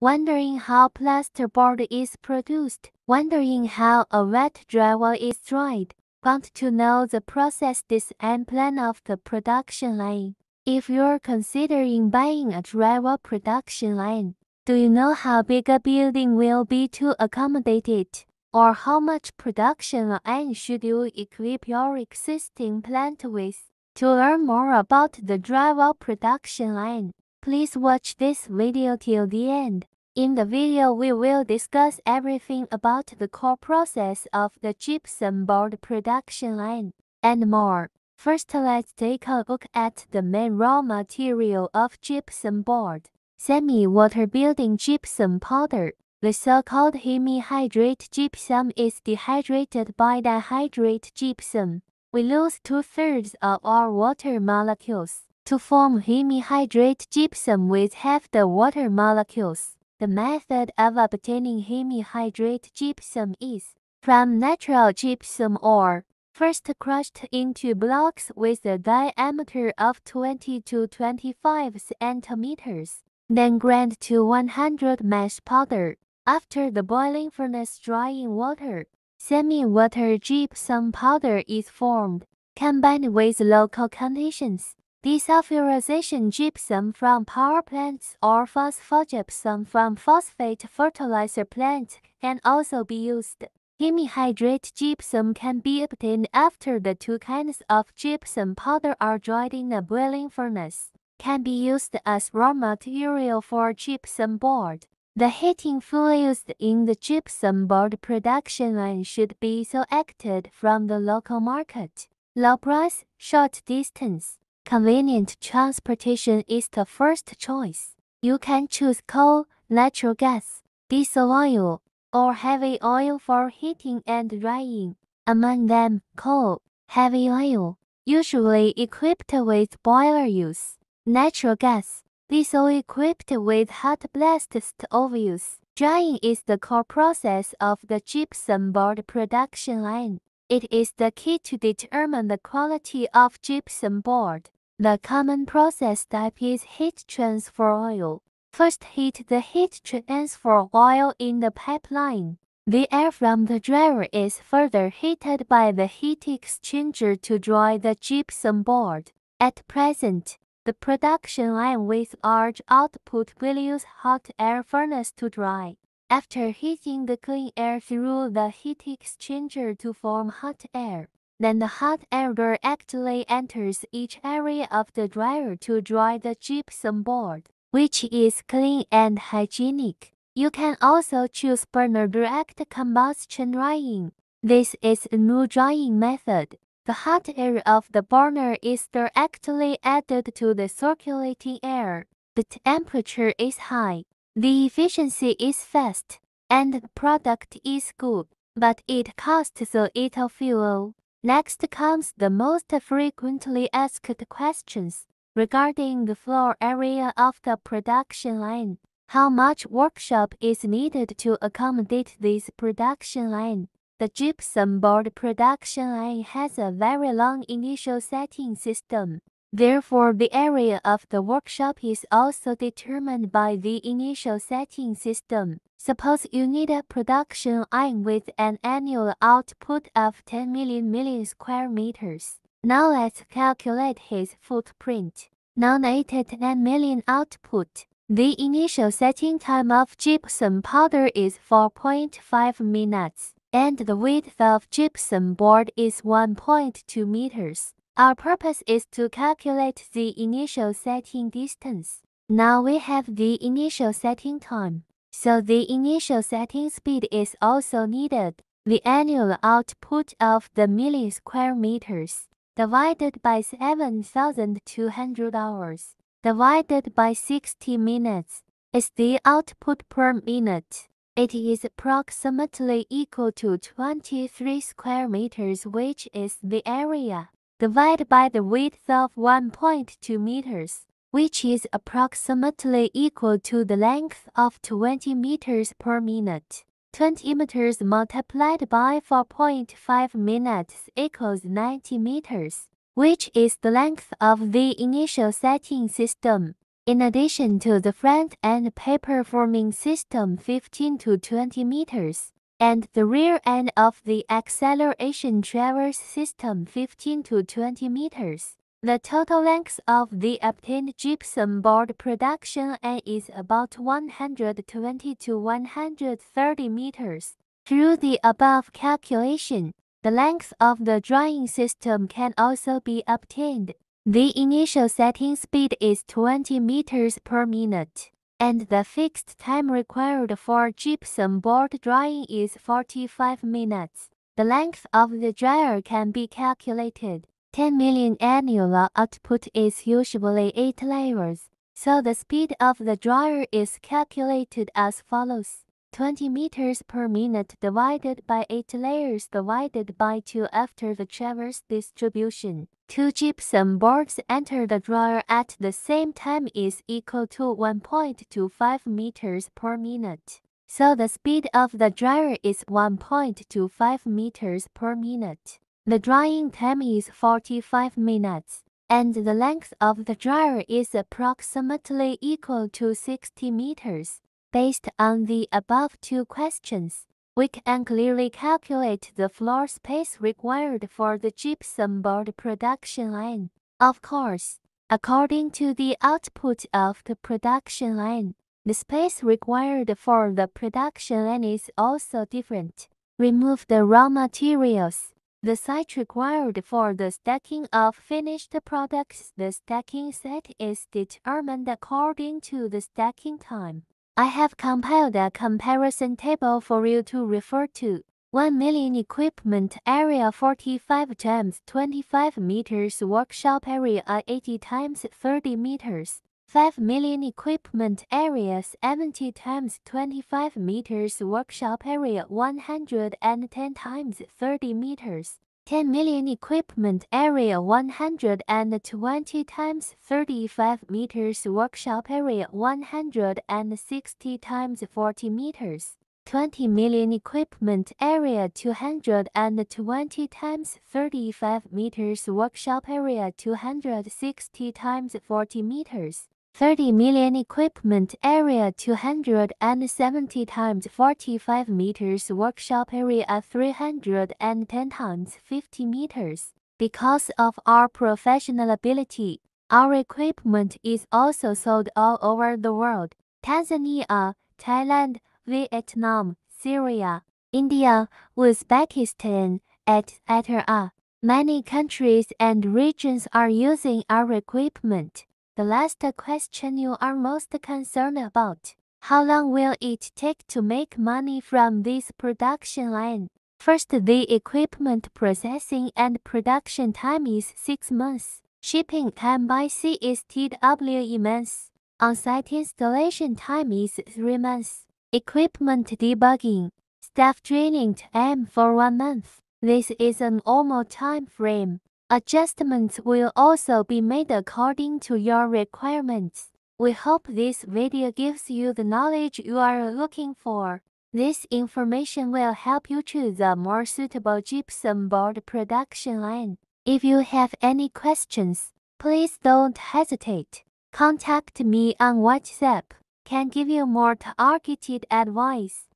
wondering how plasterboard is produced, wondering how a wet drywall is dried, want to know the process and plan of the production line. If you're considering buying a drywall production line, do you know how big a building will be to accommodate it? Or how much production line should you equip your existing plant with? To learn more about the drywall production line, please watch this video till the end. In the video we will discuss everything about the core process of the gypsum board production line, and more. First let's take a look at the main raw material of gypsum board. Semi-water building gypsum powder. The so-called hemihydrate gypsum is dehydrated by dihydrate gypsum. We lose two-thirds of our water molecules. To form hemihydrate gypsum with half the water molecules. The method of obtaining hemihydrate gypsum is from natural gypsum ore, first crushed into blocks with a diameter of 20 to 25 centimeters, then ground to 100 mesh powder. After the boiling furnace drying water, semi-water gypsum powder is formed, combined with local conditions. Desulfurization gypsum from power plants or phosphogypsum from phosphate fertilizer plants can also be used. Hemihydrate gypsum can be obtained after the two kinds of gypsum powder are dried in a boiling furnace. Can be used as raw material for gypsum board. The heating fuel used in the gypsum board production line should be selected from the local market. Low price, short distance. Convenient transportation is the first choice. You can choose coal, natural gas, diesel oil, or heavy oil for heating and drying. Among them, coal, heavy oil, usually equipped with boiler use, natural gas, diesel equipped with hot blast stove use. Drying is the core process of the gypsum board production line. It is the key to determine the quality of gypsum board. The common process step is heat transfer oil. First heat the heat transfer oil in the pipeline. The air from the dryer is further heated by the heat exchanger to dry the gypsum board. At present, the production line with large output will use hot air furnace to dry. After heating the clean air through the heat exchanger to form hot air, then the hot air directly enters each area of the dryer to dry the gypsum board, which is clean and hygienic. You can also choose burner direct combustion drying. This is a new drying method. The hot air of the burner is directly added to the circulating air. The temperature is high. The efficiency is fast, and the product is good, but it costs a little fuel. Next comes the most frequently asked questions regarding the floor area of the production line. How much workshop is needed to accommodate this production line? The gypsum board production line has a very long initial setting system. Therefore, the area of the workshop is also determined by the initial setting system. Suppose you need a production line with an annual output of 10 million million square meters. Now let's calculate his footprint. Non-rated 10 million output. The initial setting time of gypsum powder is 4.5 minutes, and the width of gypsum board is 1.2 meters. Our purpose is to calculate the initial setting distance. Now we have the initial setting time, so the initial setting speed is also needed. The annual output of the million square meters divided by 7,200 hours divided by 60 minutes is the output per minute. It is approximately equal to 23 square meters which is the area divided by the width of 1.2 meters, which is approximately equal to the length of 20 meters per minute. 20 meters multiplied by 4.5 minutes equals 90 meters, which is the length of the initial setting system. In addition to the front and paper forming system 15 to 20 meters, and the rear end of the acceleration traverse system 15 to 20 meters. The total length of the obtained gypsum board production line is about 120 to 130 meters. Through the above calculation, the length of the drying system can also be obtained. The initial setting speed is 20 meters per minute, and the fixed time required for gypsum board drying is 45 minutes. The length of the dryer can be calculated. 10 million annual output is usually 8 layers, so the speed of the dryer is calculated as follows. 20 meters per minute divided by 8 layers divided by 2 after the traverse distribution. Two gypsum boards enter the dryer at the same time is equal to 1.25 meters per minute. So the speed of the dryer is 1.25 meters per minute. The drying time is 45 minutes, and the length of the dryer is approximately equal to 60 meters. Based on the above two questions, we can clearly calculate the floor space required for the gypsum board production line. Of course, according to the output of the production line, the space required for the production line is also different. Remove the raw materials. The site required for the stacking of finished products. The stacking set is determined according to the stacking time. I have compiled a comparison table for you to refer to. 1 million equipment area 45 times 25 meters workshop area 80 times 30 meters 5 million equipment area 70 times 25 meters workshop area 110 times 30 meters 10 million equipment area 120 times 35 meters workshop area 160 times 40 meters 20 million equipment area 220 times 35 meters workshop area 260 times 40 meters 30 million equipment area 270 times 45 meters workshop area 310 times 50 meters. Because of our professional ability, our equipment is also sold all over the world. Tanzania, Thailand, Vietnam, Syria, India, Uzbekistan, etc. Many countries and regions are using our equipment. The last question you are most concerned about. How long will it take to make money from this production line? First, the equipment processing and production time is 6 months. Shipping time by sea is TW months. On-site installation time is 3 months. Equipment debugging, staff training time for 1 month. This is an normal time frame. Adjustments will also be made according to your requirements. We hope this video gives you the knowledge you are looking for. This information will help you choose a more suitable gypsum board production line. If you have any questions, please don't hesitate. Contact me on WhatsApp. Can give you more targeted advice.